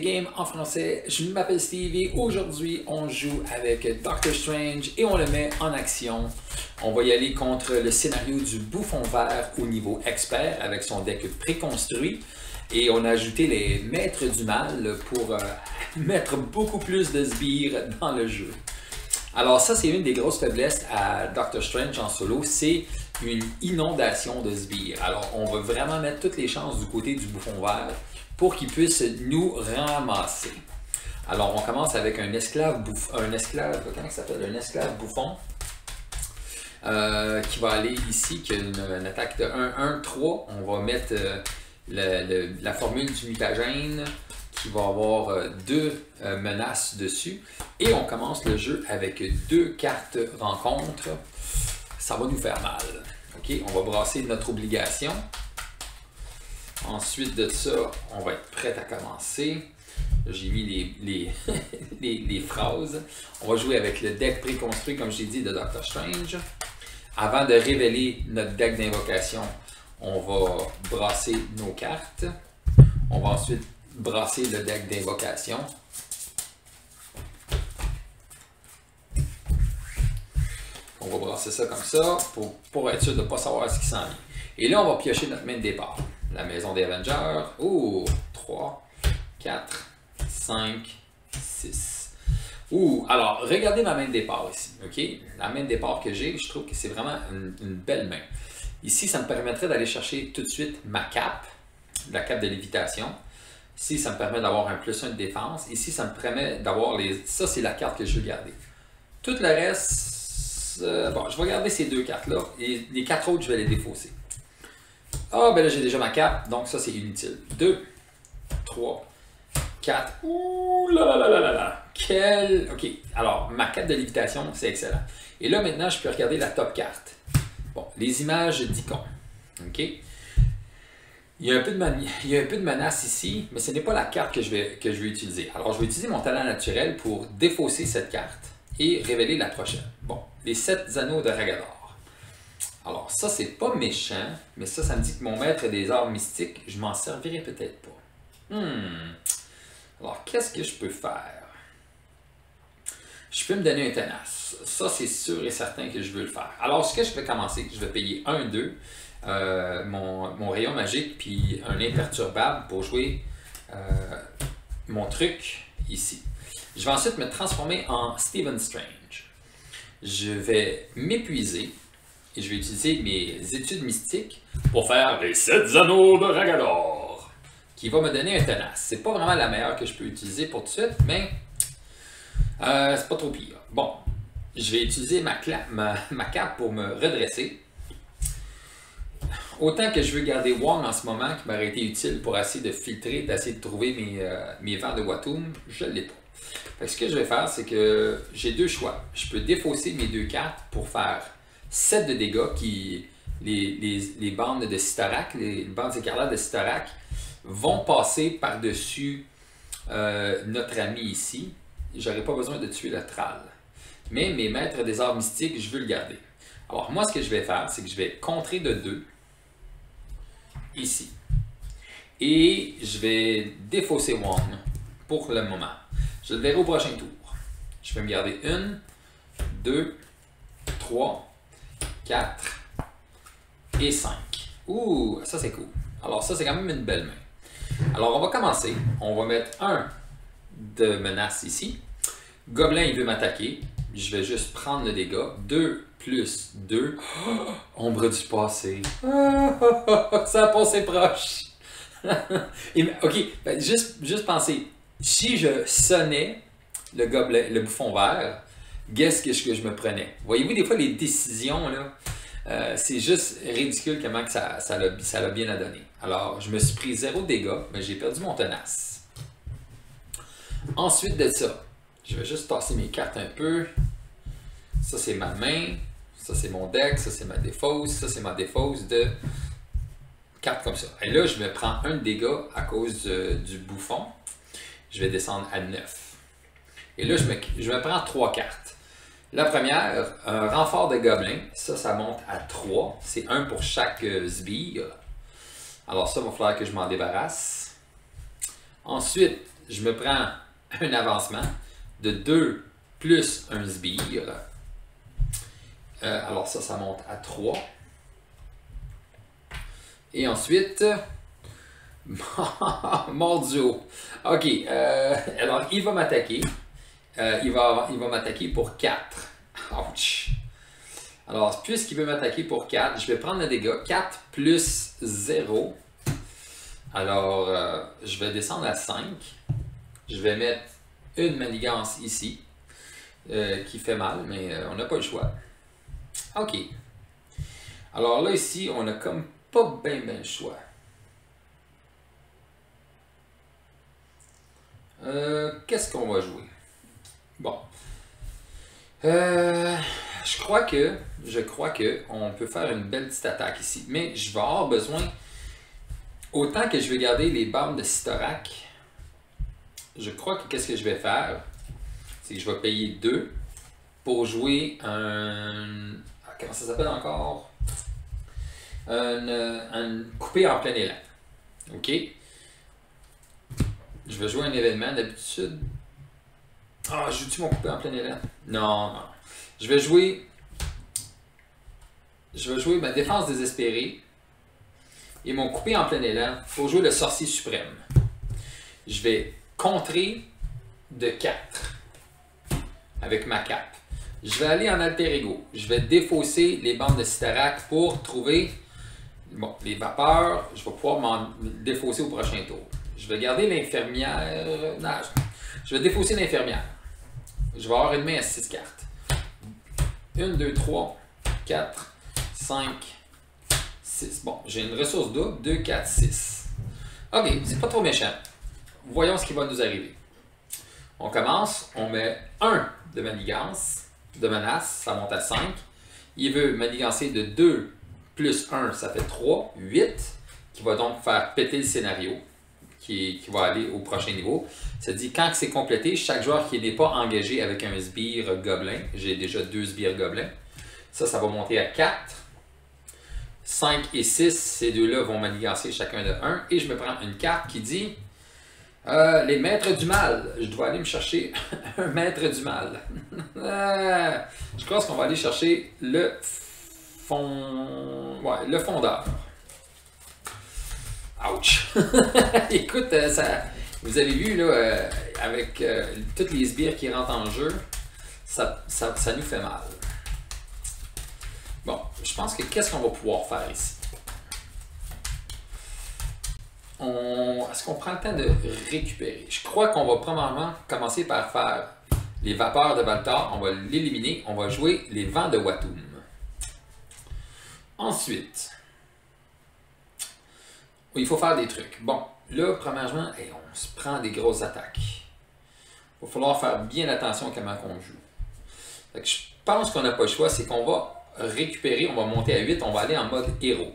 Game en français. Je m'appelle Steve et aujourd'hui on joue avec Doctor Strange et on le met en action. On va y aller contre le scénario du bouffon vert au niveau expert avec son deck préconstruit. Et on a ajouté les maîtres du mal pour euh, mettre beaucoup plus de sbires dans le jeu. Alors ça, c'est une des grosses faiblesses à Doctor Strange en solo, c'est une inondation de sbires. Alors on va vraiment mettre toutes les chances du côté du bouffon vert pour qu'il puisse nous ramasser. Alors on commence avec un esclave bouffon, un esclave, un esclave bouffon. Euh, qui va aller ici, qui a une, attaque de 1-1-3. On va mettre euh, la formule du mutagène qui va avoir euh, deux menaces dessus. Et on commence le jeu avec deux cartes rencontres. Ça va nous faire mal. OK, on va brasser notre obligation. Ensuite de ça, on va être prêt à commencer. J'ai mis les, les, les, phrases. On va jouer avec le deck préconstruit, comme j'ai dit, de Doctor Strange. Avant de révéler notre deck d'invocation, on va brasser nos cartes. On va ensuite brasser le deck d'invocation. On va brasser ça comme ça pour, pour être sûr de ne pas savoir ce qui s'en vient. Et là, on va piocher notre main de départ. La maison des Avengers. Ouh, 3, 4, 5, 6. Ouh, alors, regardez ma main de départ ici. OK? La main de départ que j'ai, je trouve que c'est vraiment une, belle main. Ici, ça me permettrait d'aller chercher tout de suite ma cape, la cape de lévitation. Ici, ça me permet d'avoir un plus 1 de défense. Ici, ça me permet d'avoir les. Ça, c'est la carte que je veux garder. Tout le reste. Euh, bon, je vais garder ces deux cartes-là. Et les quatre autres, je vais les défausser. Ah, ben là, j'ai déjà ma cape. Donc, ça, c'est inutile. 2, 3, 4. Ouh là là là là là là. Quel. Ok. Alors, ma carte de lévitation, c'est excellent. Et là, maintenant, je peux regarder la top carte. Bon, les images d'icônes. OK? Il y, a un peu de il y a un peu de menace ici, mais ce n'est pas la carte que je, vais, que je vais utiliser. Alors, je vais utiliser mon talent naturel pour défausser cette carte et révéler la prochaine. Bon, les sept anneaux de Ragador. Alors, ça, c'est pas méchant, mais ça, ça me dit que mon maître des arts mystiques, je m'en servirai peut-être pas. Hmm. Alors, qu'est-ce que je peux faire? Je peux me donner un tenace. Ça, c'est sûr et certain que je veux le faire. Alors, ce que je vais commencer, je vais payer 1, 2. Euh, mon, rayon magique puis un imperturbable pour jouer euh, mon truc ici. Je vais ensuite me transformer en Stephen Strange. Je vais m'épuiser et je vais utiliser mes études mystiques pour faire les 7 anneaux de Ragador qui va me donner un tenace. C'est pas vraiment la meilleure que je peux utiliser pour tout de suite, mais euh, c'est pas trop pire. Bon, je vais utiliser ma, ma, ma cape pour me redresser autant que je veux garder Wong en ce moment, qui m'aurait été utile pour essayer de filtrer, d'essayer de trouver mes, euh, mes vents de Watum, je ne l'ai pas. ce que je vais faire, c'est que j'ai deux choix. Je peux défausser mes deux cartes pour faire 7 de dégâts qui. Les, bandes de Sitarak, les bandes écarlates de Sitarak vont passer par-dessus euh, notre ami ici. J'aurais pas besoin de tuer le Tral. Mais mes maîtres des arts mystiques, je veux le garder. Alors moi, ce que je vais faire, c'est que je vais contrer de 2 ici. Et je vais défausser One pour le moment. Je le verrai au prochain tour. Je vais me garder une, deux, trois, quatre et cinq. Ouh, ça c'est cool. Alors ça c'est quand même une belle main. Alors on va commencer. On va mettre un de menace ici. Gobelin il veut m'attaquer. Je vais juste prendre le dégât. Deux plus 2. ombre du passé. ça a passé proche. ok, ben, juste, juste penser. Si je sonnais le gobelet, le bouffon vert, qu'est-ce que je, me prenais? Voyez-vous, des fois, les décisions, là, euh, c'est juste ridicule comment que ça, l'a, bien à donner. Alors, je me suis pris zéro dégâts, mais j'ai perdu mon tenace. Ensuite de ça, je vais juste tasser mes cartes un peu. Ça, c'est ma main. Ça, c'est mon deck, ça, c'est ma défausse, ça, c'est ma défausse de cartes comme ça. Et là, je me prends un dégât à cause du bouffon. Je vais descendre à 9. Et là, je je me prends trois cartes. La première, un renfort de gobelin. Ça, ça monte à 3. C'est un pour chaque euh, sbire. Alors ça, il va falloir que je m'en débarrasse. Ensuite, je me prends un avancement de 2 plus un sbire. Euh, alors ça, ça monte à 3. Et ensuite, Mordio. Ok, euh, alors il va m'attaquer. Euh, il va, il va m'attaquer pour 4. Ouch. Alors, puisqu'il veut m'attaquer pour 4, je vais prendre le dégât. 4 plus 0. Alors, euh, je vais descendre à 5. Je vais mettre une manigance ici, qui fait mal, mais on n'a pas le choix. OK. Alors là, ici, on a comme pas bien, bien le choix. Euh, qu'est-ce qu'on va jouer? Bon. Euh, je crois que je crois que on peut faire une belle petite attaque ici. Mais je vais avoir besoin. Autant que je vais garder les bandes de Storak, je crois que qu'est-ce que je vais faire? C'est que je vais payer 2 pour jouer un. Ah, comment ça s'appelle encore? Un, un coupé en plein élan. OK? Je vais jouer un événement d'habitude. Ah, joue-tu mon coupé en plein élan? Non, non. Je vais jouer. Je vais jouer ma défense désespérée et mon coupé en plein élan pour jouer le sorcier suprême. Je vais contrer de 4 avec ma cape. Je vais aller en alter ego. Je vais défausser les bandes de Citarac pour trouver bon, les vapeurs. Je vais pouvoir m'en défausser au prochain tour. Je vais garder l'infirmière. Je vais défausser l'infirmière. Je vais avoir une main à 6 cartes. 1, 2, 3, 4, 5, 6. Bon, j'ai une ressource double. 2, 4, 6. Ok, c'est pas trop méchant. Voyons ce qui va nous arriver. On commence, on met 1 de manigance, de menace, ça monte à 5. Il veut manigancer de 2 plus 1, ça fait 3, 8, qui va donc faire péter le scénario qui, va aller au prochain niveau. Ça dit quand c'est complété, chaque joueur qui n'est pas engagé avec un sbire gobelin, j'ai déjà deux sbires gobelins, ça, ça va monter à 4. 5 et 6, ces deux-là vont manigancer chacun de 1. Et je me prends une carte qui dit euh, Les maîtres du mal. Je dois aller me chercher un maître du mal. je pense qu'on va aller chercher le fond... ouais, le fondeur. Ouch! Écoute, euh, ça, vous avez vu, là, euh, avec euh, toutes les sbires qui rentrent en jeu, ça, ça, nous fait mal. Bon, je pense que qu'est-ce qu'on va pouvoir faire ici? Est-ce qu'on prend le temps de récupérer? Je crois qu'on va probablement commencer par faire les vapeurs de Valtar. On va l'éliminer. On va jouer les vents de Watum. Ensuite, il faut faire des trucs. Bon, là, premièrement, on se prend des grosses attaques. Il va falloir faire bien attention à comment on joue. je pense qu'on n'a pas le choix, c'est qu'on va récupérer, on va monter à 8, on va aller en mode héros.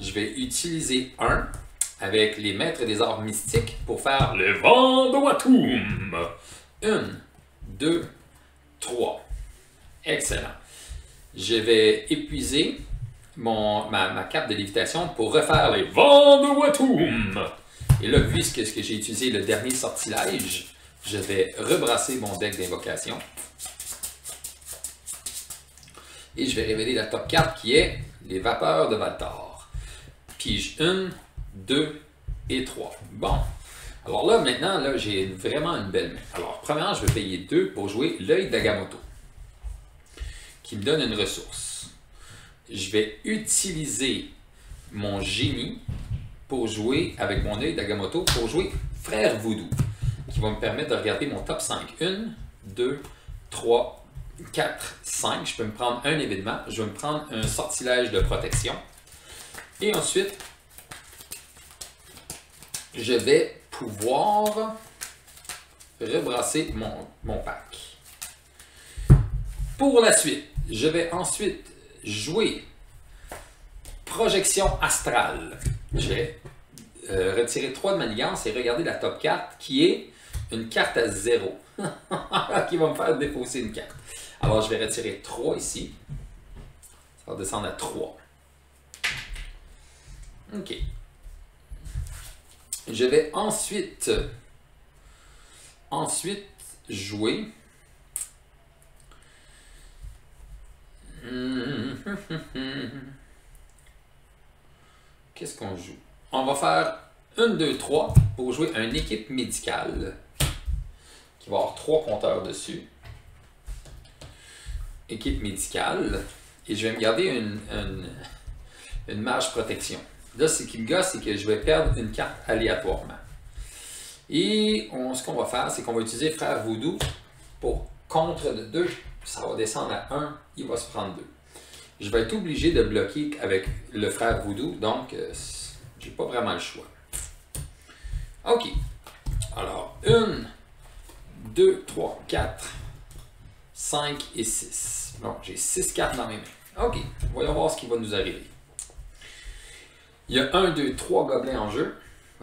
Je vais utiliser 1 avec les maîtres des arts mystiques pour faire le vent de Watum. 1, 2, 3. Excellent. Je vais épuiser mon, ma, cape de lévitation pour refaire les vents de Watum. Et là, puisque ce que j'ai utilisé le dernier sortilège, je vais rebrasser mon deck d'invocation. Et je vais révéler la top 4 qui est les vapeurs de Valtar. Pige 1, 2 et 3. Bon. Alors là, maintenant, là, j'ai vraiment une belle main. Alors, premièrement, je vais payer 2 pour jouer l'œil d'Agamoto, qui me donne une ressource je vais utiliser mon génie pour jouer avec mon œil d'Agamoto, pour jouer Frère Voodoo, qui va me permettre de regarder mon top 5. 1, 2, 3, 4, 5. Je peux me prendre un événement. Je vais me prendre un sortilège de protection. Et ensuite, je vais pouvoir rebrasser mon, mon pack. Pour la suite, je vais ensuite jouer projection astrale. Je vais euh, retirer 3 de manigance et regarder la top 4 qui est une carte à 0 qui va me faire défausser une carte. Alors je vais retirer 3 ici. Ça va descendre à 3. OK. Je vais ensuite, ensuite jouer. Qu'est-ce qu'on joue? On va faire 1, 2, 3 pour jouer une équipe médicale qui va avoir trois compteurs dessus. Équipe médicale. Et je vais me garder une, une, marge protection. Là, ce qui me gosse, c'est que je vais perdre une carte aléatoirement. Et ce qu'on va faire, c'est qu'on va utiliser Frère Voodoo pour contre de 2. Ça va descendre à 1, il va se prendre 2. Je vais être obligé de bloquer avec le Frère Voodoo, donc euh, j'ai pas vraiment le choix. OK. Alors, 1, 2, 3, 4, 5 et 6. Bon, j'ai 6 cartes dans mes mains. OK. Voyons voir ce qui va nous arriver. Il y a 1, 2, 3 gobelins en jeu.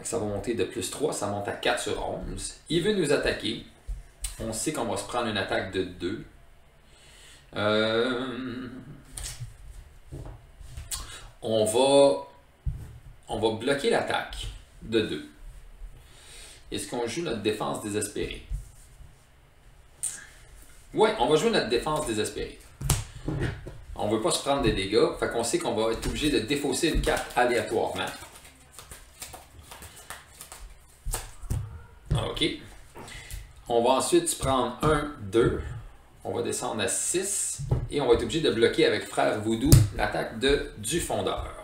Ça va monter de plus 3, ça monte à 4 sur 11. Il veut nous attaquer. On sait qu'on va se prendre une attaque de 2. Euh, on, va, on va bloquer l'attaque de 2. Est-ce qu'on joue notre défense désespérée? Oui, on va jouer notre défense désespérée. On ne veut pas se prendre des dégâts, fait qu'on sait qu'on va être obligé de défausser une carte aléatoirement. OK. On va ensuite prendre 1, 2. On va descendre à 6. Et on va être obligé de bloquer avec Frère Voodoo l'attaque de du fondeur.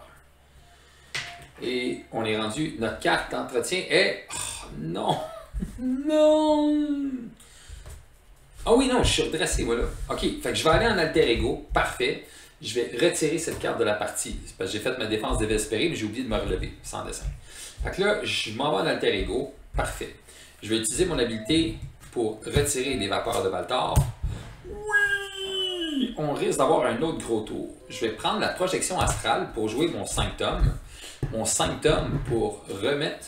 Et on est rendu. Notre carte d'entretien est. Oh, non! non! Ah oui, non, je suis redressé, voilà. OK, fait je vais aller en alter ego. Parfait. Je vais retirer cette carte de la partie. Parce que j'ai fait ma défense désespérée, mais j'ai oublié de me relever, sans dessin. Fait là, je m'en vais en alter ego. Parfait. Je vais utiliser mon habileté pour retirer les vapeurs de Baltar. Oui! On risque d'avoir un autre gros tour. Je vais prendre la projection astrale pour jouer mon 5 tomes. Mon 5 tomes pour remettre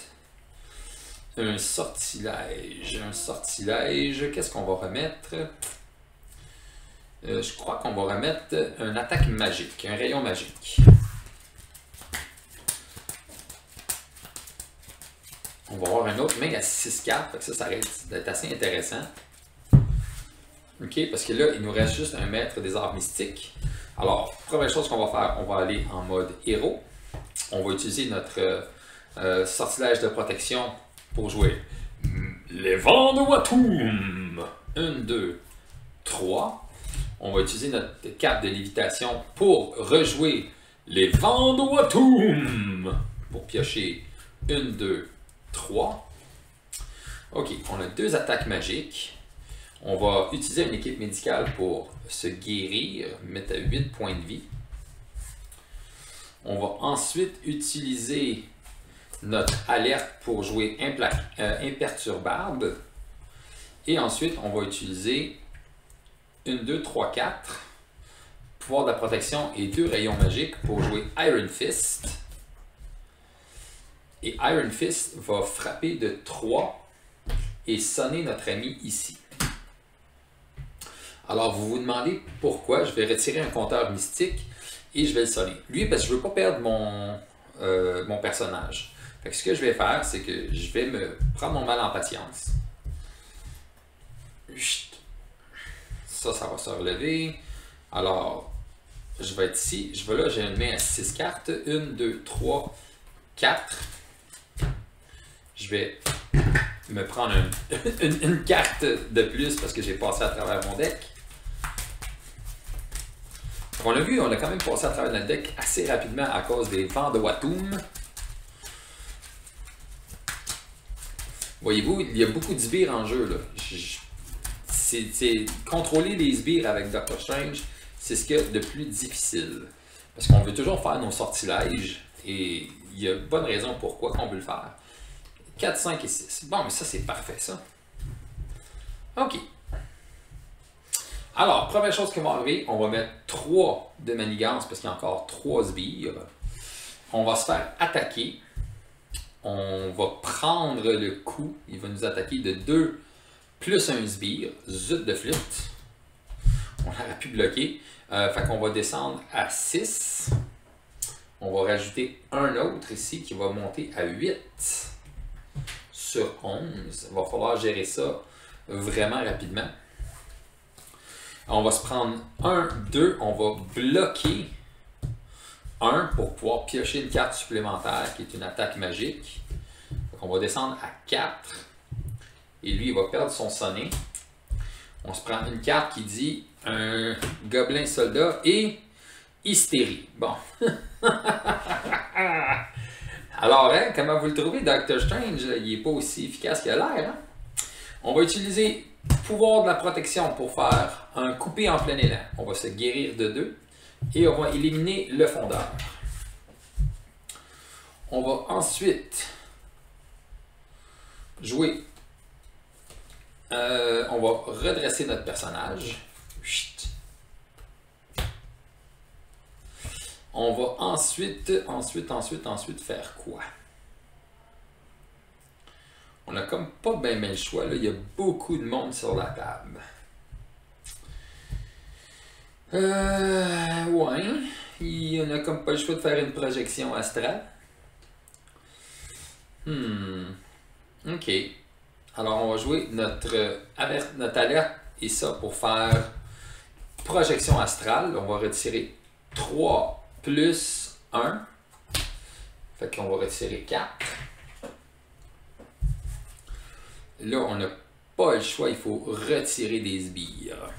un sortilège. Un sortilège. Qu'est-ce qu'on va remettre? Euh, je crois qu'on va remettre une attaque magique, un rayon magique. On va avoir un autre à 6 cartes, ça, ça risque d'être assez intéressant. OK, parce que là, il nous reste juste un maître des arts mystiques. Alors, première chose qu'on va faire, on va aller en mode héros. On va utiliser notre euh, sortilège de protection pour jouer les vents de Watum. 1, 2, 3. On va utiliser notre carte de lévitation pour rejouer les vents de Watum. Pour piocher 1, 2, 3. Ok, on a deux attaques magiques. On va utiliser une équipe médicale pour se guérir, mettre à 8 points de vie. On va ensuite utiliser notre alerte pour jouer euh, imperturbable. Et ensuite, on va utiliser une, 2, 3, 4. Pouvoir de la protection et deux rayons magiques pour jouer Iron Fist. Et Iron Fist va frapper de 3 et sonner notre ami ici. Alors, vous vous demandez pourquoi je vais retirer un compteur mystique et je vais le sonner. Lui, parce que je ne veux pas perdre mon, euh, mon personnage ce que je vais faire, c'est que je vais me prendre mon mal en patience. Ça, ça va se relever. Alors, je vais être ici. Je vais là, j'ai une main à 6 cartes. 1, 2, 3, 4. Je vais me prendre une, carte de plus parce que j'ai passé à travers mon deck. On l'a vu, on a quand même passé à travers notre deck assez rapidement à cause des vents de Watum. Voyez-vous, il y a beaucoup de sbires en jeu. Là. Contrôler les sbires avec Doctor Strange, c'est ce qu'il y a de plus difficile. Parce qu'on veut toujours faire nos sortilèges et il y a bonne raison pourquoi qu'on veut le faire. 4, 5 et 6. Bon, mais ça, c'est parfait, ça. OK. Alors, première chose qui va arriver, on va mettre 3 de manigance parce qu'il y a encore 3 sbires. On va se faire attaquer on va prendre le coup. Il va nous attaquer de 2 plus un sbire. Zut de flûte. On aurait pu bloquer. Euh, fait qu'on va descendre à 6. On va rajouter un autre ici qui va monter à 8. sur 11. Il va falloir gérer ça vraiment rapidement. On va se prendre 1, 2, on va bloquer 1 pour pouvoir piocher une carte supplémentaire qui est une attaque magique. on va descendre à 4 et lui il va perdre son sonnet. On se prend une carte qui dit un gobelin soldat et hystérie. Bon. Alors, hein, comment vous le trouvez, Doctor Strange? Il n'est pas aussi efficace qu'il a l'air. Hein? On va utiliser pouvoir de la protection pour faire un coupé en plein élan. On va se guérir de deux et on va éliminer le fondeur. On va ensuite jouer. Euh, on va redresser notre personnage. On va ensuite, ensuite, ensuite, ensuite faire quoi? On a comme pas bien le choix. Il y a beaucoup de monde sur la table. Euh, ouais. Il a comme pas le choix de faire une projection astrale. Hmm. Ok. Alors, on va jouer notre, notre alerte et ça pour faire projection astrale. On va retirer 3 plus 1. Fait qu'on va retirer 4. Là, on n'a pas le choix, il faut retirer des sbires.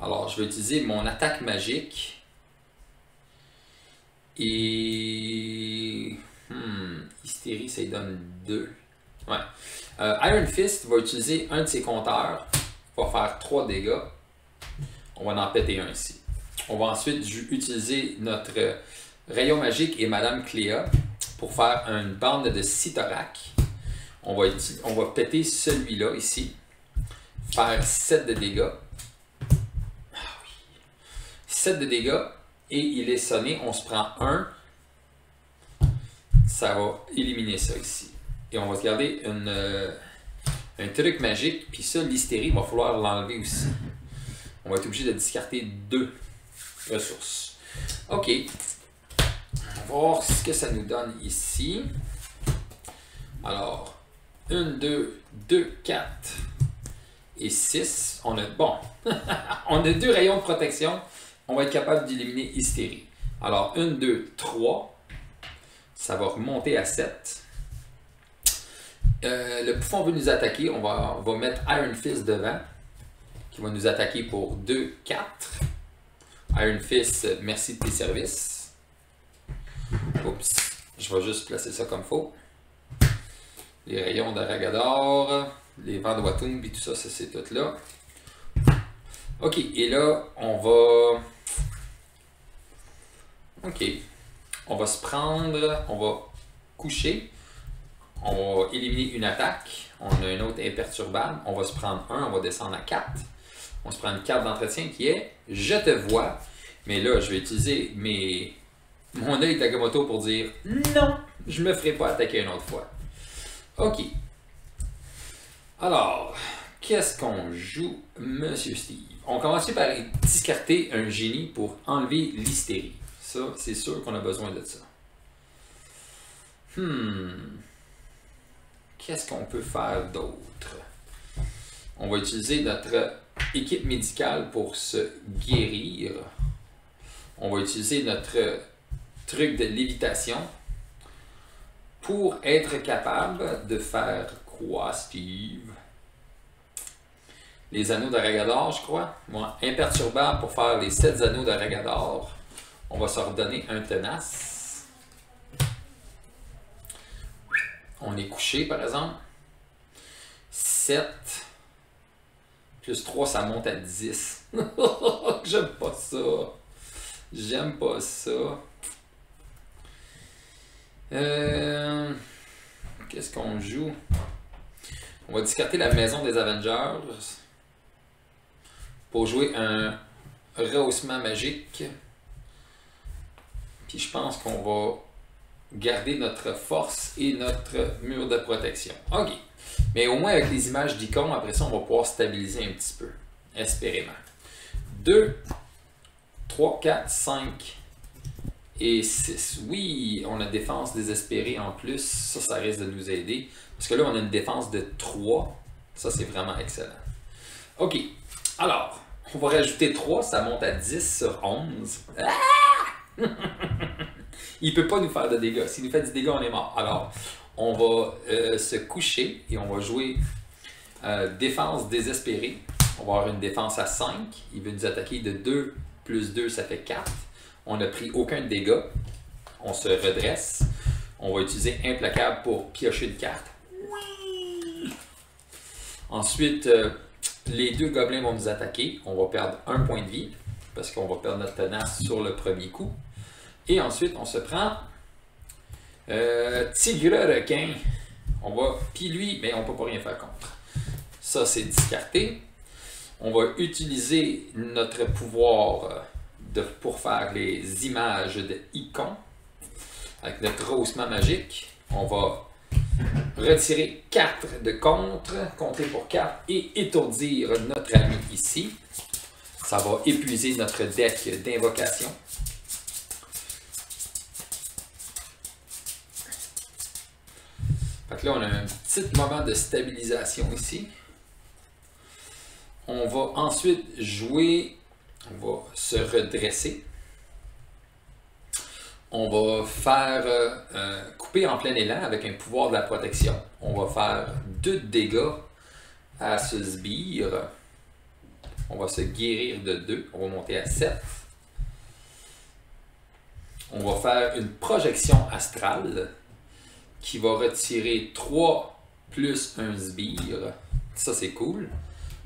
Alors, je vais utiliser mon attaque magique. Et... Hmm, hystérie, ça lui donne 2. Ouais. Euh, Iron Fist va utiliser un de ses compteurs. Va faire 3 dégâts. On va en péter un ici. On va ensuite utiliser notre rayon magique et Madame Cléa pour faire une bande de 6 thorax. On va, on va péter celui-là ici. Faire 7 de dégâts. Ah oui. 7 de dégâts. Et il est sonné. On se prend 1. Ça va éliminer ça ici. Et on va se garder une, euh, un truc magique. Puis ça, l'hystérie, il va falloir l'enlever aussi. On va être obligé de discarter deux ressources. OK. On va voir ce que ça nous donne ici. Alors, 1, 2, 2, 4 et 6. On a, bon, on a deux rayons de protection. On va être capable d'éliminer hystérie. Alors, 1, 2, 3. Ça va remonter à 7. Euh, le bouffon veut nous attaquer. On va, on va mettre Iron Fist devant. Qui va nous attaquer pour 2, 4. Iron Fist, merci de tes services. Oups. Je vais juste placer ça comme faux les rayons d'Aragador, les vents de Watum, puis tout ça, c'est tout là. Ok, et là, on va... Ok. On va se prendre, on va coucher, on va éliminer une attaque, on a une autre imperturbable, on va se prendre un, on va descendre à 4. On se prend une carte d'entretien qui est « Je te vois », mais là, je vais utiliser mon œil Tagamoto pour dire « Non, je me ferai pas attaquer une autre fois ». OK. Alors, qu'est-ce qu'on joue, Monsieur Steve? On commence par discarter un génie pour enlever l'hystérie? Ça, c'est sûr qu'on a besoin de ça. Hmm. Qu'est-ce qu'on peut faire d'autre? On va utiliser notre équipe médicale pour se guérir. On va utiliser notre truc de lévitation pour être capable de faire quoi, Steve? Les anneaux d'Aragador, je crois. Moi, imperturbable pour faire les 7 anneaux d'Aragador. On va se redonner un tenace. On est couché, par exemple. 7 plus 3, ça monte à 10. J'aime pas ça. J'aime pas ça. Euh, qu'est-ce qu'on joue? On va discarter la maison des Avengers pour jouer un rehaussement magique. Puis je pense qu'on va garder notre force et notre mur de protection. OK. Mais au moins avec les images d'icônes, après ça, on va pouvoir stabiliser un petit peu. Espérément. 2, 3, 4, 5, et 6. Oui, on a défense désespérée en plus. Ça, ça risque de nous aider. Parce que là, on a une défense de 3. Ça, c'est vraiment excellent. OK. Alors, on va rajouter 3. Ça monte à 10 sur 11. Ah! Il ne peut pas nous faire de dégâts. S'il nous fait du dégât, on est mort. Alors, on va euh, se coucher et on va jouer euh, défense désespérée. On va avoir une défense à 5. Il veut nous attaquer de 2 plus 2, ça fait 4. On n'a pris aucun dégât. On se redresse. On va utiliser implacable pour piocher une carte. Ensuite, euh, les deux gobelins vont nous attaquer. On va perdre un point de vie parce qu'on va perdre notre tenace sur le premier coup. Et ensuite, on se prend euh, Tigre requin. On va. Puis lui, mais on ne peut pas rien faire contre. Ça, c'est discarté. On va utiliser notre pouvoir euh, pour faire les images de icônes avec notre rehaussement magique. On va retirer 4 de contre, compter pour 4 et étourdir notre ami ici. Ça va épuiser notre deck d'invocation. Là, on a un petit moment de stabilisation ici. On va ensuite jouer, on va se redresser. On va faire euh, euh, couper en plein élan avec un pouvoir de la protection. On va faire 2 dégâts à ce sbire. On va se guérir de 2. On va monter à 7. On va faire une projection astrale qui va retirer 3 plus un sbire. Ça, c'est cool.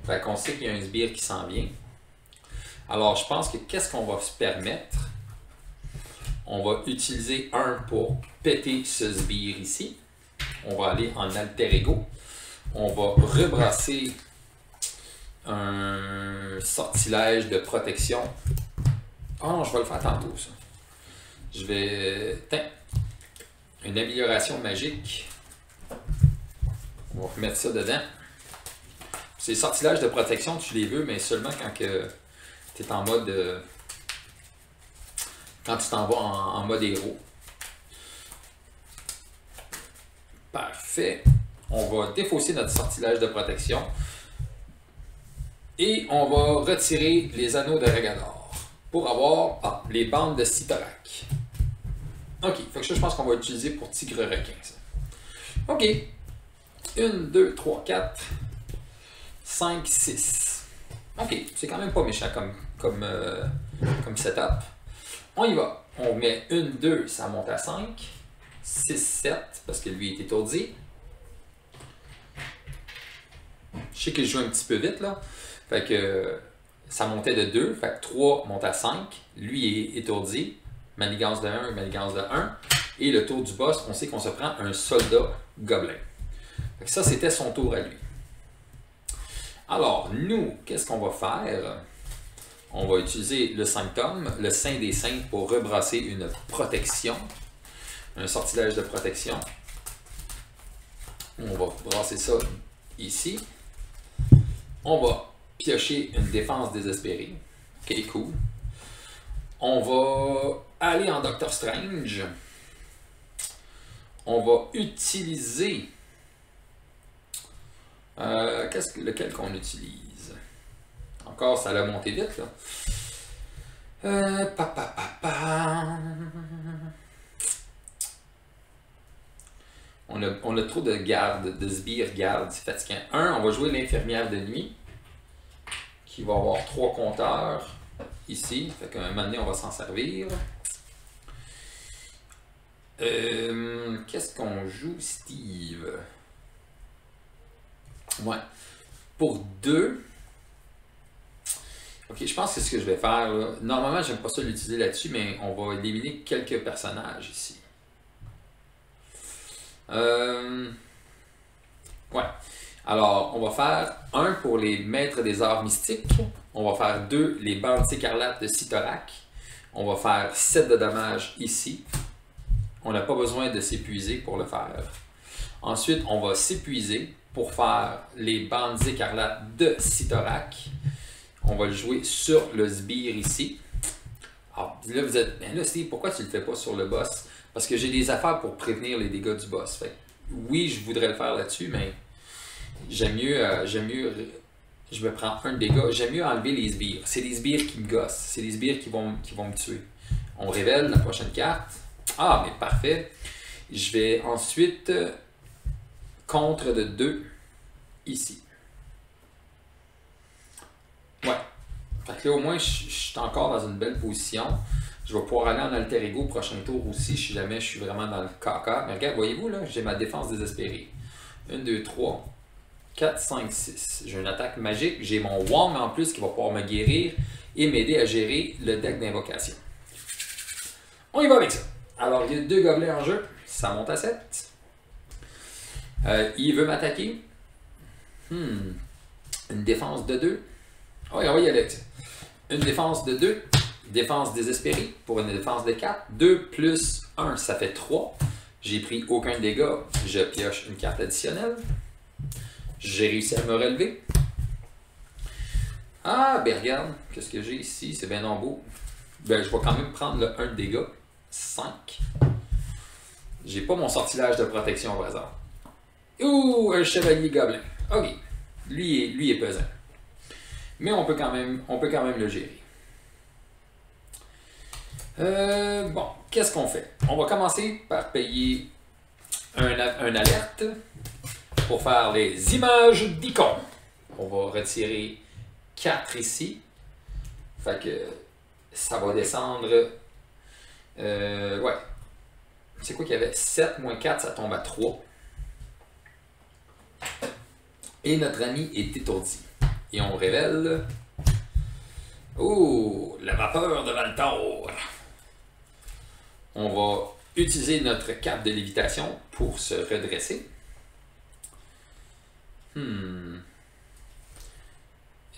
Fait qu'on sait qu'il y a un sbire qui s'en vient. Alors, je pense que qu'est-ce qu'on va se permettre? On va utiliser un pour péter ce sbire ici. On va aller en alter ego. On va rebrasser un sortilège de protection. Oh non, je vais le faire tantôt, ça. Je vais. Tiens. Une amélioration magique. On va remettre ça dedans. Ces sortilèges de protection, tu les veux, mais seulement quand tu en mode. Euh, quand tu t'en vas en, mode héros. Parfait. On va défausser notre sortilège de protection. Et on va retirer les anneaux de Regador pour avoir ah, les bandes de Citorak. Ok, fait que ça, je pense qu'on va utiliser pour Tigre Requin. Ok. 1, 2, 3, 4. 5, 6. Ok, c'est quand même pas méchant comme, comme, euh, comme setup. On y va. On met 1, 2, ça monte à 5. 6, 7, parce que lui est étourdi. Je sais je joue un petit peu vite là. Fait que ça montait de 2. Fait que 3 monte à 5. Lui est étourdi. Manigance de 1, manigance de 1. Et le tour du boss, on sait qu'on se prend un soldat gobelin. Fait que ça, c'était son tour à lui. Alors, nous, qu'est-ce qu'on va faire? On va utiliser le sanctum, le saint des saints, pour rebrasser une protection, un sortilège de protection. On va brasser ça ici. On va piocher une défense désespérée. Ok, cool. On va aller en Doctor Strange. On va utiliser euh, qu'est-ce que, lequel qu'on utilise? Encore, ça l'a monté vite, là. Euh, On a, on a trop de gardes, de sbires gardes, c'est. Un, on va jouer l'infirmière de nuit, qui va avoir trois compteurs ici. Fait qu'à un moment donné, on va s'en servir. Euh, qu'est-ce qu'on joue, Steve? Ouais. Pour deux. Ok, je pense que ce que je vais faire. Là. Normalement, j'aime pas ça l'utiliser là-dessus, mais on va éliminer quelques personnages ici. Euh... Ouais. Alors, on va faire un pour les maîtres des arts mystiques. On va faire deux, les bandes écarlates de Citorak. On va faire 7 de dommages ici. On n'a pas besoin de s'épuiser pour le faire. Ensuite, on va s'épuiser pour faire les bandes écarlates de Citorak. On va le jouer sur le sbire ici. Alors, là, vous êtes, ben là, Steve, pourquoi tu le fais pas sur le boss? Parce que j'ai des affaires pour prévenir les dégâts du boss. Fait oui, je voudrais le faire là-dessus, mais j'aime mieux, euh, mieux, je me prends un dégât. J'aime mieux enlever les sbires. C'est les sbires qui me gossent. C'est les sbires qui vont, qui vont me tuer. On révèle la prochaine carte. Ah, mais parfait. Je vais ensuite euh, contre de 2 ici. Ouais. Fait que là, au moins, je, suis encore dans une belle position. Je vais pouvoir aller en alter ego au prochain tour aussi si jamais je suis vraiment dans le caca. Mais regarde, voyez-vous là, j'ai ma défense désespérée. 1, 2, 3, 4, 5, 6. J'ai une attaque magique. J'ai mon wand en plus qui va pouvoir me guérir et m'aider à gérer le deck d'invocation. On y va avec ça. Alors, il y a deux gobelets en jeu. Ça monte à 7. Euh, il veut m'attaquer. Hmm. Une défense de 2. Oh, on va y aller. Une défense de 2. Défense désespérée pour une défense de 4. 2 plus 1, ça fait 3. J'ai pris aucun dégât. Je pioche une carte additionnelle. J'ai réussi à me relever. Ah, ben regarde, qu'est-ce que j'ai ici? C'est bien non beau. Ben, je vais quand même prendre le 1 de dégâts. 5. J'ai pas mon sortilège de protection au hasard. Ouh, un chevalier gobelin. Ok. Lui est pesant. Mais on peut quand même, on peut quand même le gérer. Euh, bon, qu'est-ce qu'on fait? On va commencer par payer un, alerte pour faire les images d'icônes. On va retirer 4 ici. Fait que ça va descendre. Euh, ouais. C'est quoi qu'il y avait? 7 moins 4, ça tombe à 3. Et notre ami est étourdi. Et on révèle. Oh, la vapeur de Valtor. On va utiliser notre cape de lévitation pour se redresser. Hmm.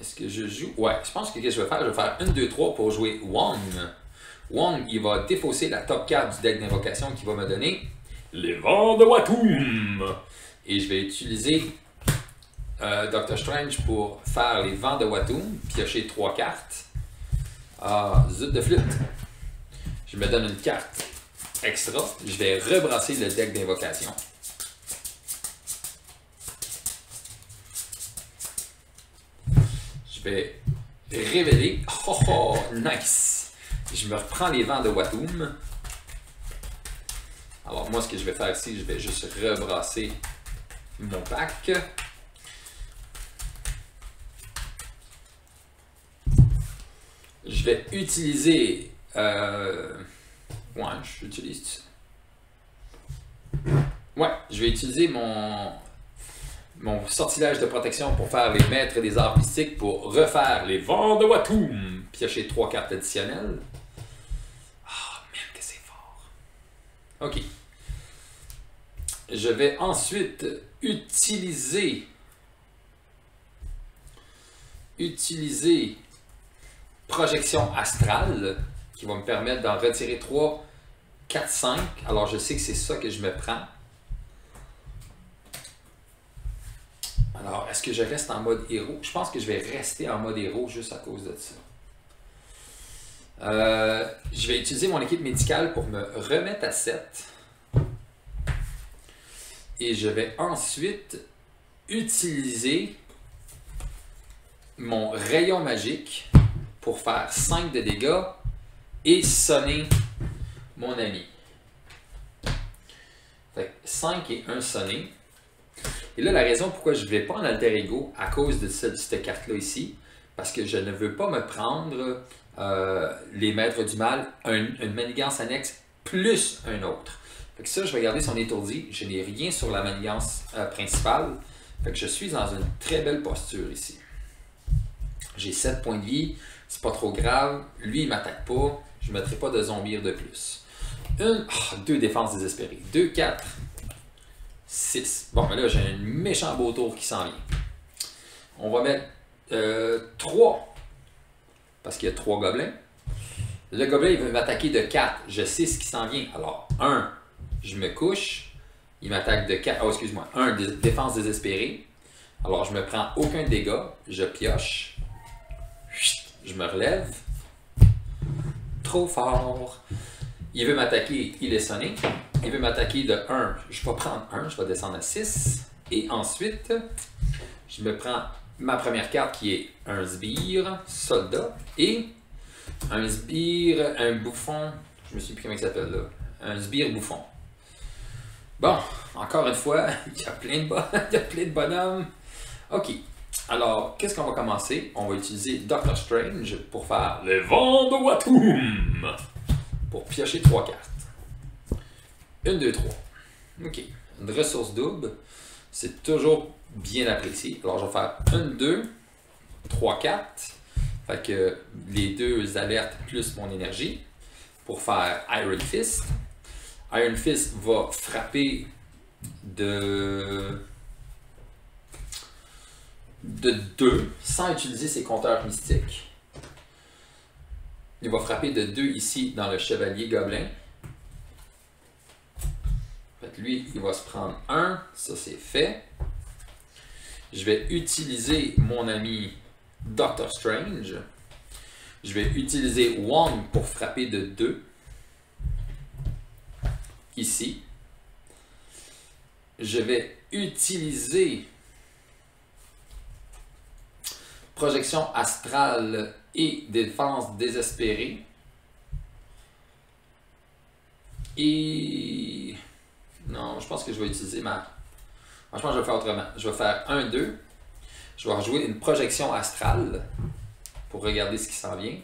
Est-ce que je joue? Ouais, je pense que ce que je vais faire, je vais faire 1, 2, 3 pour jouer Wong. Wong, il va défausser la top carte du deck d'invocation qui va me donner les vents de Watum. Et je vais utiliser euh, Doctor Strange pour faire les vents de Watum, piocher 3 cartes. Ah, zut de flûte. Je me donne une carte extra. Je vais rebrasser le deck d'invocation. Je vais révéler. Oh, oh, nice! Je me reprends les vents de Watum. Alors, moi, ce que je vais faire ici, je vais juste rebrasser mon pack. Je vais utiliser. Euh, ouais, j'utilise. Ouais, je vais utiliser mon mon sortilège de protection pour faire les maîtres des arts mystiques pour refaire les vents de Watum. Piocher trois cartes additionnelles. Ah, oh, même que c'est fort. Ok. Je vais ensuite utiliser. Utiliser projection astrale qui va me permettre d'en retirer 3, 4, 5. Alors je sais que c'est ça que je me prends. Alors, est-ce que je reste en mode héros? Je pense que je vais rester en mode héros juste à cause de ça. Euh, je vais utiliser mon équipe médicale pour me remettre à 7. Et je vais ensuite utiliser mon rayon magique pour faire 5 de dégâts et sonner mon ami. Fait 5 et 1 sonné. Et là, la raison pourquoi je ne vais pas en alter ego à cause de cette, carte-là ici, parce que je ne veux pas me prendre euh, les maîtres du mal, une manigance annexe plus un autre. Fait que ça, je vais garder son étourdi. Je n'ai rien sur la manigance euh, principale. Fait que je suis dans une très belle posture ici. J'ai 7 points de vie. C'est pas trop grave. Lui, il m'attaque pas. Je ne mettrai pas de zombie de plus. Une, ah, deux défenses désespérées. 2, 4, 6. Bon, mais là, j'ai un méchant beau tour qui s'en vient. On va mettre 3. Euh, parce qu'il y a 3 gobelins. Le gobelin, il veut m'attaquer de 4. Je sais ce qui s'en vient. Alors, 1, je me couche. Il m'attaque de 4. Oh, excuse-moi. 1, défense désespérée. Alors, je me prends aucun dégât. Je pioche. Je me relève. trop fort. Il veut m'attaquer, il est sonné. Il veut m'attaquer de 1. Je vais prendre 1, je vais descendre à 6. Et ensuite, je me prends ma première carte qui est un sbire, soldat, et un sbire, un bouffon. Je me suis plus comment il s'appelle là. Un sbire bouffon. Bon, encore une fois, il y a plein de, il y a plein de bonhommes. Ok. Alors, qu'est-ce qu'on va commencer? On va utiliser Doctor Strange pour faire le vent de Watum pour piocher trois cartes. Une, deux, trois. OK. Une ressource double, c'est toujours bien apprécié. Alors, je vais faire 1, 2, 3, 4. Fait que les deux alertes plus mon énergie pour faire Iron Fist. Iron Fist va frapper de de 2 sans utiliser ses compteurs mystiques. Il va frapper de 2 ici dans le chevalier gobelin. Lui, il va se prendre 1. Ça, c'est fait. Je vais utiliser mon ami Doctor Strange. Je vais utiliser Wong pour frapper de 2. Ici. Je vais utiliser projection astrale et défense désespérée. Et non, je pense que je vais utiliser ma. Franchement, je vais faire autrement. Je vais faire 1, 2. Je vais rejouer une projection astrale pour regarder ce qui s'en vient.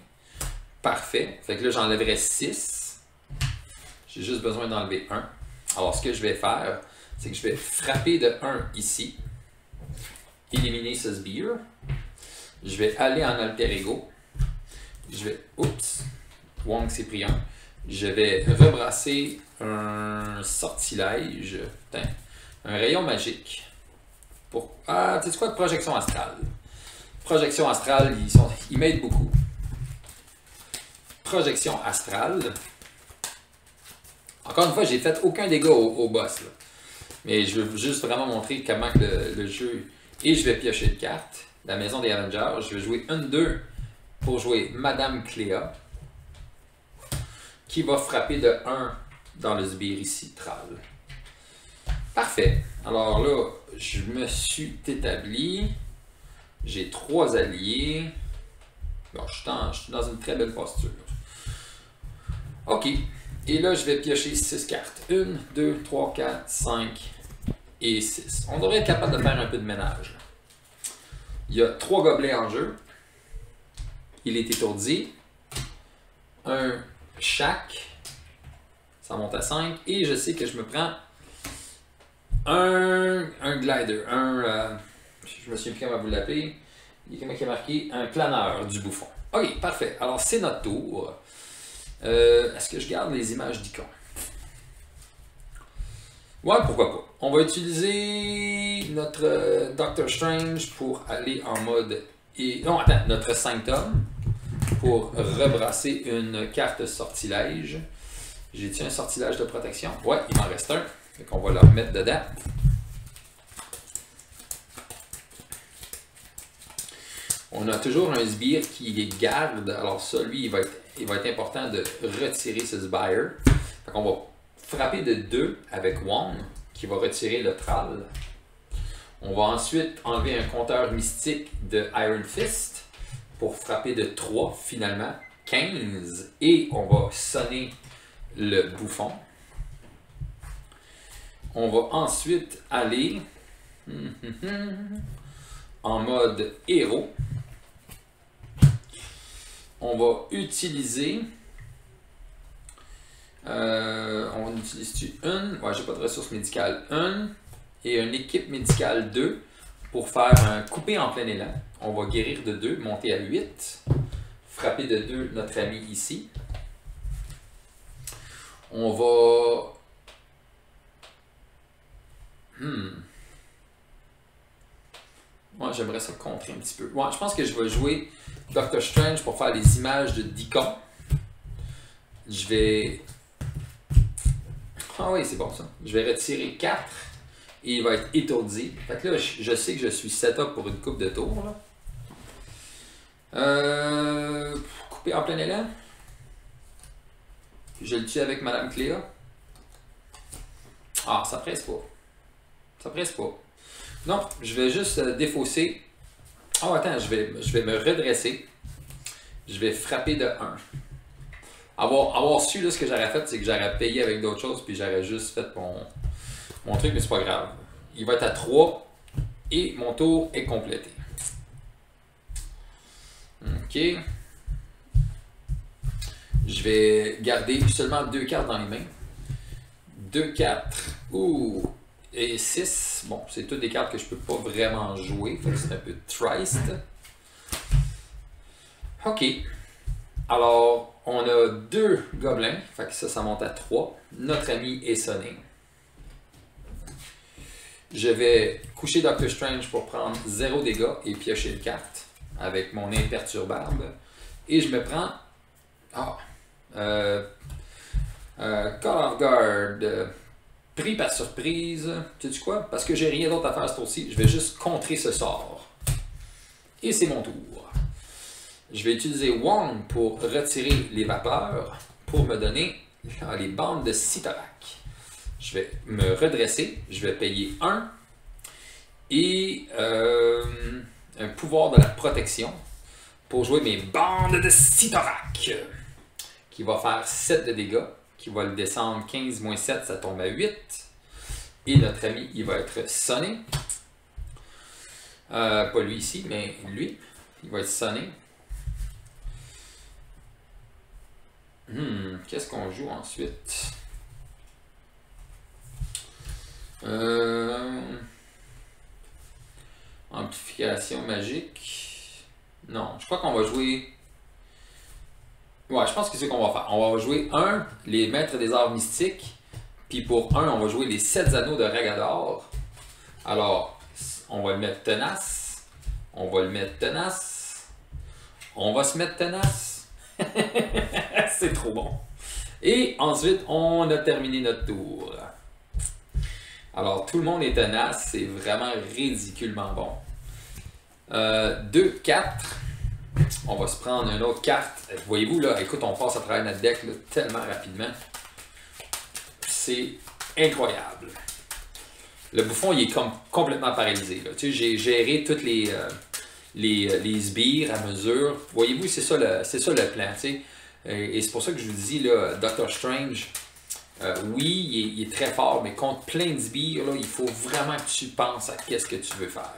Parfait. Fait que là, j'enlèverai 6. J'ai juste besoin d'enlever 1. Alors, ce que je vais faire, c'est que je vais frapper de 1 ici. Éliminer ce sbire. Je vais aller en alter ego. Je vais. Oups. Wong un. Je vais rebrasser un sortilège. Un rayon magique. Pour. Ah, tu sais quoi de projection astrale? Projection astrale, ils, sont... ils m'aident beaucoup. Projection astrale. Encore une fois, j'ai fait aucun dégât au, boss. Mais je veux juste vraiment montrer comment le, le jeu. Et je vais piocher une la maison des Avengers. Je vais jouer une 2 pour jouer Madame Cléa, qui va frapper de 1 dans le sbire ici, Tral. Parfait. Alors là, je me suis établi. J'ai trois alliés. Bon, je, suis dans, je suis dans une très belle posture. OK. Et là, je vais piocher 6 cartes. 1, 2, 3, 4, 5 et 6. On devrait être capable de faire un peu de ménage. Il y a trois gobelets en jeu. Il est étourdi. Un chaque. Ça monte à 5. Et je sais que je me prends un, un glider. Un. Euh, je me souviens plus comment vous l'appeler. Il y a qui a marqué un planeur du bouffon. Ok, parfait. Alors, c'est notre tour. Euh, est-ce que je garde les images d'icônes? Ouais, pourquoi pas. On va utiliser notre euh, Doctor Strange pour aller en mode. Et... Non, attends, notre Sanctum pour rebrasser une carte sortilège. J'ai-tu un sortilège de protection? Ouais, il m'en reste un. Fait qu'on va le remettre dedans. On a toujours un sbire qui garde. Alors ça, lui, il va être, important de retirer ce sbire. Fait qu'on va frapper de 2 avec Wong, qui va retirer le Tral. On va ensuite enlever un compteur mystique de Iron Fist pour frapper de 3 finalement, 15. Et on va sonner le bouffon. On va ensuite aller en mode héros. On va utiliser euh, on utilise une? Ouais, j'ai pas de ressources médicales. Une et une équipe médicale 2 pour faire un coupé en plein élan. On va guérir de 2, monter à 8. Frapper de 2 notre ami ici. On va. Hmm. Moi, j'aimerais ça contrer un petit peu. Ouais, je pense que je vais jouer Doctor Strange pour faire les images de Dicon. Je vais ah oui, c'est bon ça. Je vais retirer 4 et il va être étourdi. Fait que là, je, sais que je suis set-up pour une coupe de tour. Là. Euh, couper en plein élan. Je le tue avec Madame Cléa. Ah, ça presse pas. Ça presse pas. Non, je vais juste euh, défausser. Oh, attends, je vais, je vais me redresser. Je vais frapper de 1. Avoir, avoir su là, ce que j'aurais fait, c'est que j'aurais payé avec d'autres choses, puis j'aurais juste fait mon, mon truc, mais c'est pas grave. Il va être à 3 et mon tour est complété. Ok. Je vais garder seulement deux cartes dans les mains. 2, 4, ouh, et 6. Bon, c'est toutes des cartes que je peux pas vraiment jouer, c'est un peu triste. Ok. Alors, on a deux gobelins, fait que ça, ça monte à 3. Notre ami est sonné. Je vais coucher Doctor Strange pour prendre 0 dégâts et piocher une carte avec mon imperturbable. Et je me prends. Ah! Euh, euh, Call of Guard. Euh, pris par surprise. Tu sais quoi? Parce que j'ai rien d'autre à faire ce tour-ci, je vais juste contrer ce sort. Et c'est mon tour. Je vais utiliser Wand pour retirer les vapeurs pour me donner les bandes de Citorac. Je vais me redresser, je vais payer 1 et euh, un pouvoir de la protection pour jouer mes bandes de Citorac qui va faire 7 de dégâts qui va le descendre 15 moins 7, ça tombe à 8. Et notre ami, il va être sonné. Euh, pas lui ici, mais lui. Il va être sonné. Hmm, qu'est-ce qu'on joue ensuite? Euh, amplification magique. Non, je crois qu'on va jouer Ouais, je pense que c'est ce qu'on va faire. On va jouer un, les maîtres des arts mystiques. Puis pour un, on va jouer les sept anneaux de Ragador. Alors, on va le mettre tenace. On va le mettre tenace. On va se mettre tenace. c'est trop bon. Et ensuite, on a terminé notre tour. Alors, tout le monde est tenace. C'est vraiment ridiculement bon. 2, euh, 4. On va se prendre une autre carte. Voyez-vous, là, écoute, on passe à travers notre deck tellement rapidement. C'est incroyable. Le bouffon, il est comme complètement paralysé. Tu sais, j'ai géré toutes les, euh, les, euh, les, sbires à mesure. Voyez-vous, c'est ça, le, ça le plan. Tu sais. Et, c'est pour ça que je vous dis, là, Doctor Strange, euh, oui, il est, très fort, mais contre plein de sbires, il faut vraiment que tu penses à qu'est-ce que tu veux faire.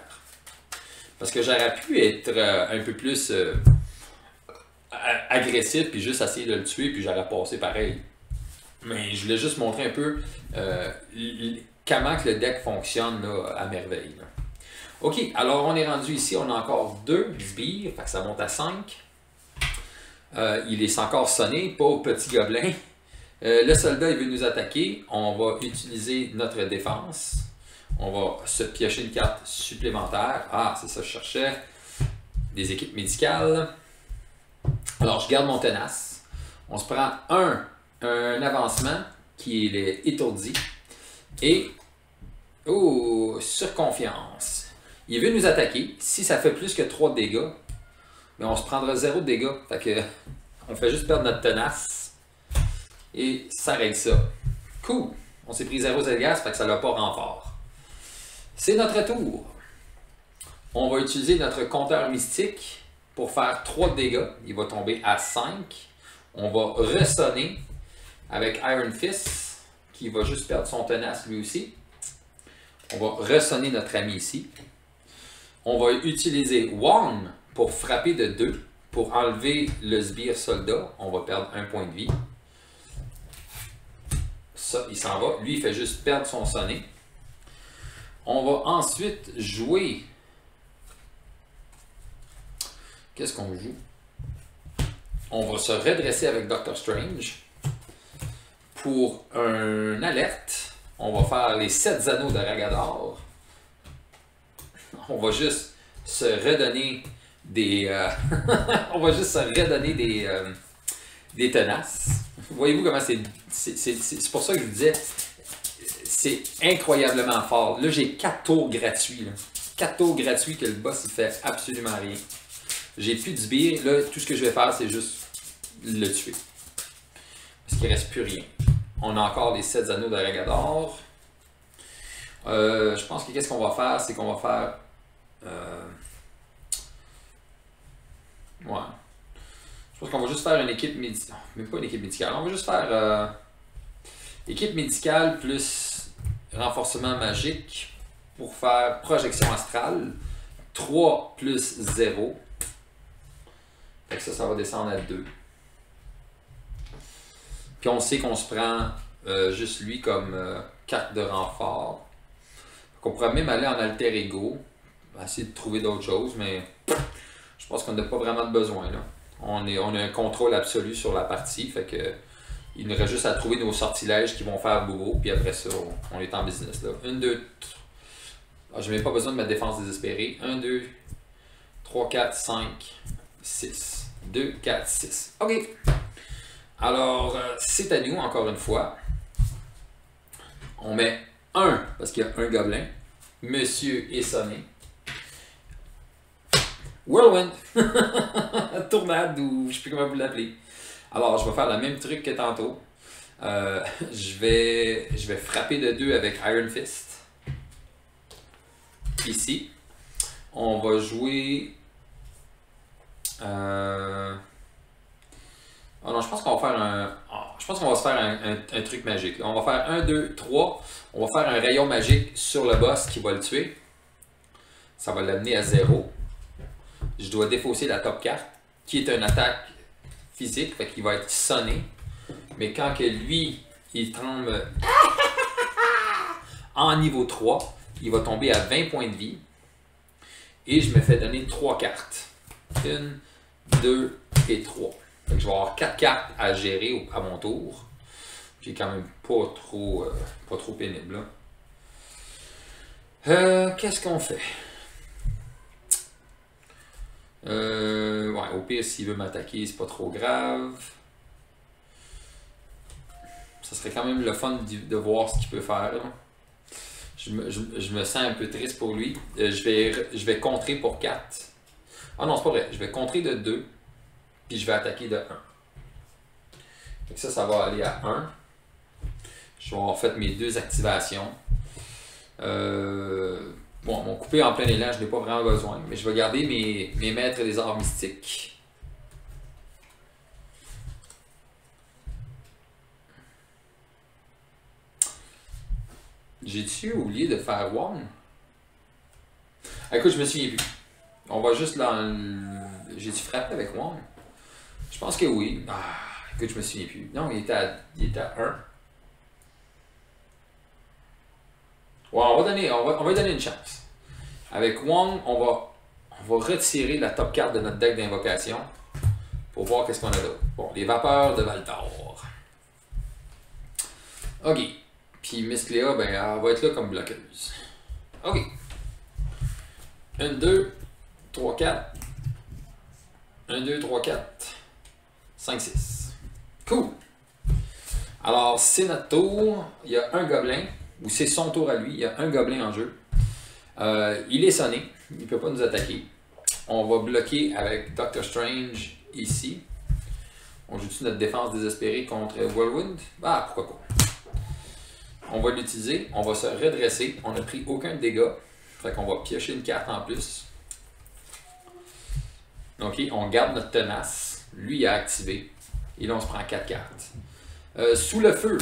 Parce que j'aurais pu être euh, un peu plus euh, agressif, puis juste essayer de le tuer, puis j'aurais passé pareil. Mais je voulais juste montrer un peu euh, comment que le deck fonctionne à merveille. Ok, alors on est rendu ici, on a encore deux sbires, fait que ça monte à 5. il est encore sonné, au petit gobelin. le soldat il veut nous attaquer, on va utiliser notre défense. On va se piocher une carte supplémentaire. Ah, c'est ça que je cherchais. Des équipes médicales. Alors, je garde mon tenace. On se prend un, un avancement qui est étourdi. Et, oh, surconfiance. Il veut nous attaquer. Si ça fait plus que 3 de dégâts, mais on se prendra 0 de dégâts. Fait on fait juste perdre notre tenace. Et ça règle ça. Cool. On s'est pris 0 de dégâts, fait que ça l'a pas renfort. C'est notre tour. On va utiliser notre compteur mystique pour faire 3 dégâts. Il va tomber à 5. On va ressonner avec Iron Fist, qui va juste perdre son tenace lui aussi. On va ressonner notre ami ici. On va utiliser One pour frapper de 2. Pour enlever le sbire soldat, on va perdre un point de vie. Ça, il s'en va. Lui, il fait juste perdre son sonnet. On va ensuite jouer. Qu'est-ce qu'on joue? On va se redresser avec Doctor Strange. Pour un alerte, on va faire les 7 anneaux de Ragador. On va juste se redonner des. Euh, on va juste se redonner des, euh, des tenaces. Voyez-vous comment c'est. C'est pour ça que je vous disais, c'est incroyablement fort. Là, j'ai 4 tours gratuits. Là. 4 tours gratuits que le boss il fait absolument rien. J'ai plus de sbires. Là, tout ce que je vais faire, c'est juste le tuer. Parce qu'il reste plus rien. On a encore les 7 anneaux de Ragador. Euh, je pense que qu'est-ce qu'on va faire, c'est qu'on va faire. Euh, ouais. Je pense qu'on va juste faire une équipe médicale. Même pas une équipe médicale. On va juste faire. Euh, équipe médicale plus renforcement magique pour faire projection astrale. 3 plus 0. Fait que ça, ça va descendre à 2. Puis on sait qu'on se prend euh, juste lui comme carte de renfort. Qu'on pourrait même aller en alter ego. Essayer de trouver d'autres choses, mais je pense qu'on n'a pas vraiment de besoin. Là. On, a un contrôle absolu sur la partie. Fait que il nous reste juste à trouver nos sortilèges qui vont faire bourreau. Puis après ça, on, est en business. Là. 1, 2, ah, je n'ai pas besoin de ma défense désespérée. 1, 2, 3, 4, 5, 6. 2, 4, 6. OK. Alors, euh, c'est à nous, encore une fois. On met 1 parce qu'il y a un gobelin. Monsieur est sonné. Whirlwind. Tournade ou je sais plus comment vous l'appeler. Alors, je vais faire le même truc que tantôt. Euh, je, vais, je vais frapper de 2 avec Iron Fist. Ici. On va jouer. Euh... Oh non, je pense qu'on va faire un. Ah, je pense qu'on va se faire un, truc magique. On va faire 1, 2, 3. On va faire un rayon magique sur le boss qui va le tuer. Ça va l'amener à 0. Je dois défausser la top carte, qui est une attaque physique, fait qu'il va être sonné. Mais quand que lui, il tombe en niveau 3, il va tomber à 20 points de vie. Et je me fais donner 3 cartes. 1, 2 et 3. je vais avoir 4 cartes à gérer à mon tour. Qui est quand même pas trop, euh, pas trop pénible. Euh, qu'est-ce qu'on fait? Euh, ouais, au pire, s'il veut m'attaquer, c'est pas trop grave. Ça serait quand même le fun de, voir ce qu'il peut faire. Je me, sens un peu triste pour lui. Euh, je, vais, je vais contrer pour 4. Ah non, c'est pas vrai. Je vais contrer de 2. Puis je vais attaquer de 1. Donc ça, ça va aller à 1. Je vais avoir fait mes deux activations. Euh, Bon, mon coupé en plein élan, je n'ai pas vraiment besoin, mais je vais garder mes, mes maîtres des arts mystiques. J'ai-tu oublié de faire One? écoute, je me souviens plus. On va juste là. J'ai-tu frappé avec One? Je pense que oui. Ah, écoute, je me souviens plus. Non, il était il était à 1. On va, lui donner une chance. Avec Wong, on va, retirer la top carte de notre deck d'invocation pour voir qu'est-ce qu'on a d'autre. Bon, les vapeurs de Valtor. Ok. Puis Miss Cléa, ben, elle va être là comme bloqueuse. Ok. 1, 2, 3, 4. 1, 2, 3, 4. 5, 6. Cool. Alors, c'est notre tour. Il y a un gobelin ou c'est son tour à lui, il y a un gobelin en jeu. Euh, il est sonné, il ne peut pas nous attaquer. On va bloquer avec Doctor Strange ici. On joue notre défense désespérée contre Whirlwind? Ah, pourquoi pas. On va l'utiliser, on va se redresser. On n'a pris aucun dégât. Fait qu'on va piocher une carte en plus. Ok, on garde notre tenace. Lui, il a activé. Et là, on se prend 4 cartes. Euh, sous le feu,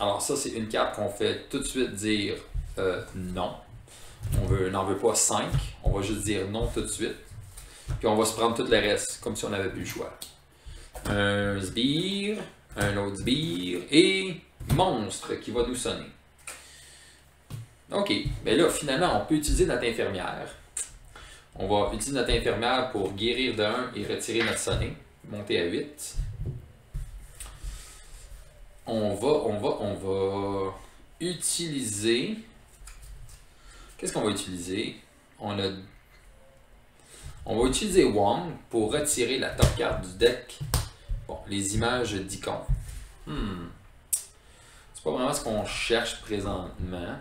alors ça, c'est une carte qu'on fait tout de suite dire euh, non. On n'en veut pas 5. On va juste dire non tout de suite. Puis on va se prendre tout le reste, comme si on n'avait plus le choix. Un sbire, un autre sbire et monstre qui va nous sonner. Ok, mais là, finalement, on peut utiliser notre infirmière. On va utiliser notre infirmière pour guérir d'un et retirer notre sonnet. Monter à 8 on va, on va, on va utiliser. Qu'est-ce qu'on va utiliser? On a. On va utiliser Wong pour retirer la top carte du deck. Bon, les images d'icônes. Hmm. C'est pas vraiment ce qu'on cherche présentement.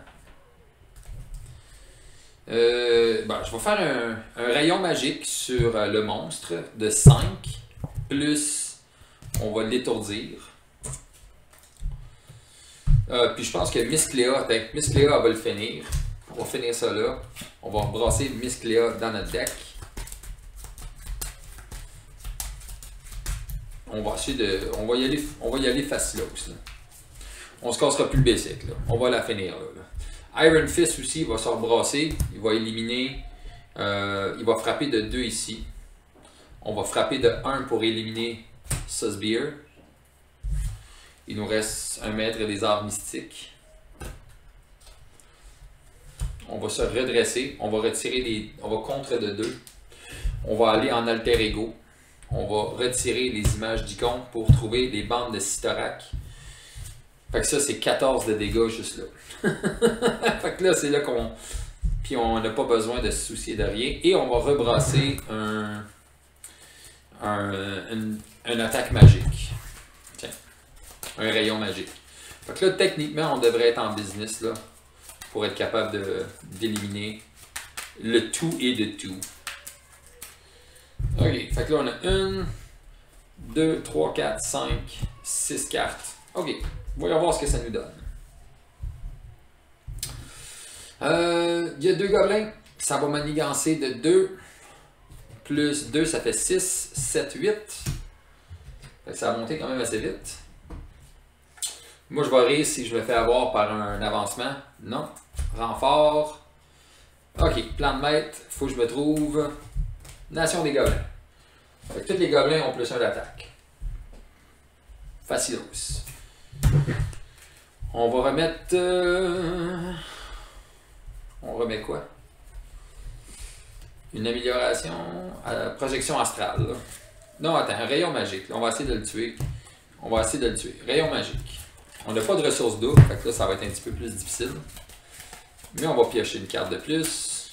Euh, ben, je vais faire un, un, rayon magique sur euh, le monstre de 5. Plus, on va l'étourdir. Euh, puis je pense que Miss Cléa, Miss Cléa va le finir. On va finir ça là. On va brasser Miss Cléa dans notre deck. On va essayer de. On va y aller, on va y aller. Là. On se cassera plus le basic. Là. On va la finir là, Iron Fist aussi va se rebrasser. Il va éliminer. Euh, il va frapper de 2 ici. On va frapper de 1 pour éliminer Sussbeer. Il nous reste un maître des arts mystiques. On va se redresser. On va retirer des. On va contre de 2. On va aller en alter ego. On va retirer les images d'icônes pour trouver des bandes de Citorak. Fait que ça, c'est 14 de dégâts juste là. fait que là, c'est là qu'on. Puis on n'a pas besoin de se soucier de rien. Et on va rebrasser un. un une, attaque magique. Un rayon magique. Fait que là, techniquement, on devrait être en business là. Pour être capable d'éliminer le tout et de tout. Ok, fait que là on a 1, 2, 3, 4, 5, 6 cartes. Ok, voyons voir ce que ça nous donne. Euh, il y a deux gobelins, ça va manigancer de 2 plus 2, ça fait 6, 7, 8. Fait que ça va monter quand même assez vite. Moi, je vais rire si je me fais avoir par un avancement. Non. Renfort. Ok, plan de maître. Faut que je me trouve Nation des gobelins. Fait tous les gobelins ont plus un d'attaque. Facilos. On va remettre. Euh, on remet quoi? Une amélioration. à projection astrale. Non, attends, un rayon magique. On va essayer de le tuer. On va essayer de le tuer. Rayon magique. On n'a pas de ressources d'eau, fait que là, ça va être un petit peu plus difficile. Mais on va piocher une carte de plus.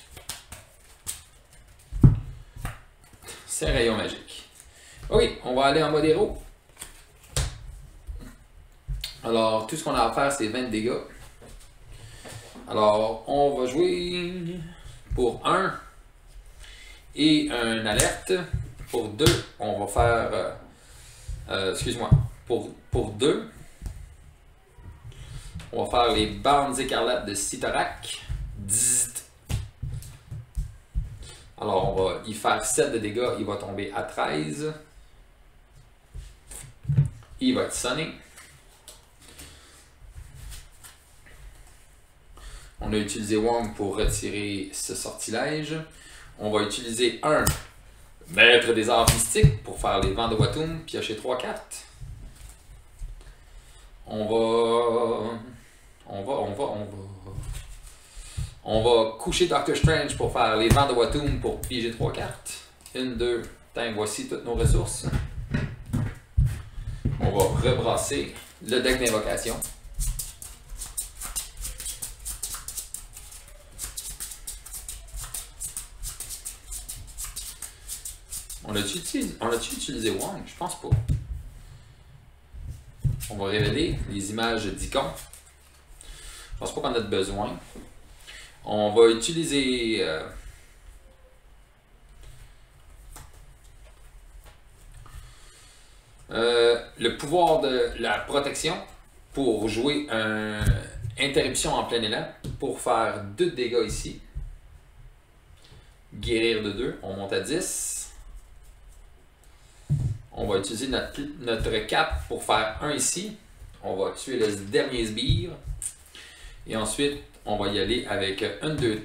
C'est un rayon magique. Ok, on va aller en mode héros. Alors, tout ce qu'on a à faire, c'est 20 dégâts. Alors, on va jouer pour 1 et un alerte. Pour 2, on va faire... Euh, euh, excuse-moi. Pour, pour 2, on va faire les bandes écarlates de Citorak. Alors, on va y faire 7 de dégâts. Il va tomber à 13. Il va être sonné. On a utilisé Wong pour retirer ce sortilège. On va utiliser un Maître des arts mystiques pour faire les vents de Watum, piocher 3 cartes. On va. On va, on va, on va. On va coucher Doctor Strange pour faire les vents de Watum pour piéger trois cartes. Une, deux. Tiens, voici toutes nos ressources. On va rebrasser le deck d'invocation. On a-tu utilisé, utilisé Wong? Je pense pas. On va révéler les images d'icônes. Je pense pas qu'on a besoin. On va utiliser euh, euh, le pouvoir de la protection pour jouer un interruption en plein élan pour faire 2 dégâts ici. Guérir de 2, on monte à 10. On va utiliser notre, 4 pour faire 1 ici. On va tuer le dernier sbire. Et ensuite, on va y aller avec 1, 2,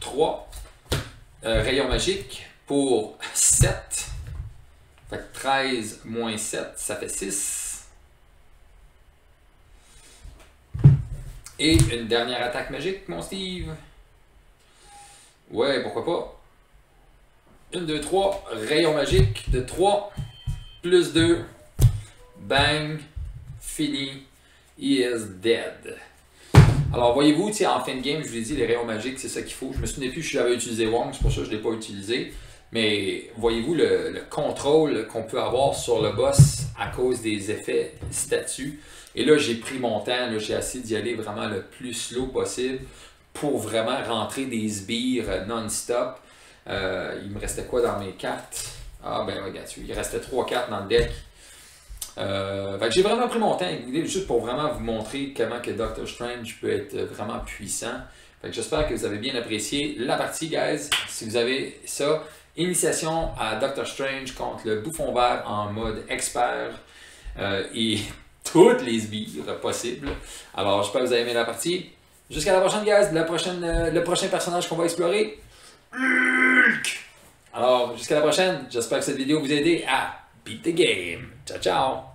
3. rayon magique pour 7. Fait 13 moins 7, ça fait 6. Et une dernière attaque magique, mon Steve. Ouais, pourquoi pas? 1, 2, 3. Rayon magique de 3. Plus 2. Bang. Fini. He is dead. Alors, voyez-vous, en fin de game, je vous ai dit, les rayons magiques, c'est ça qu'il faut. Je me souviens plus si j'avais utilisé Wong, c'est pour ça que je ne l'ai pas utilisé. Mais voyez-vous le, contrôle qu'on peut avoir sur le boss à cause des effets statuts. Et là, j'ai pris mon temps, j'ai essayé d'y aller vraiment le plus slow possible pour vraiment rentrer des sbires non-stop. Euh, il me restait quoi dans mes cartes? Ah ben regarde, il restait trois cartes dans le deck. Euh, j'ai vraiment pris mon temps juste pour vraiment vous montrer comment que Doctor Strange peut être vraiment puissant. J'espère que vous avez bien apprécié la partie, guys. Si vous avez ça, initiation à Doctor Strange contre le bouffon vert en mode expert euh, et toutes les sbires possibles. Alors, j'espère que vous avez aimé la partie. Jusqu'à la prochaine, guys. Euh, le prochain personnage qu'on va explorer, Hulk! Alors, jusqu'à la prochaine. J'espère que cette vidéo vous a aidé à beat the game. Ciao, ciao!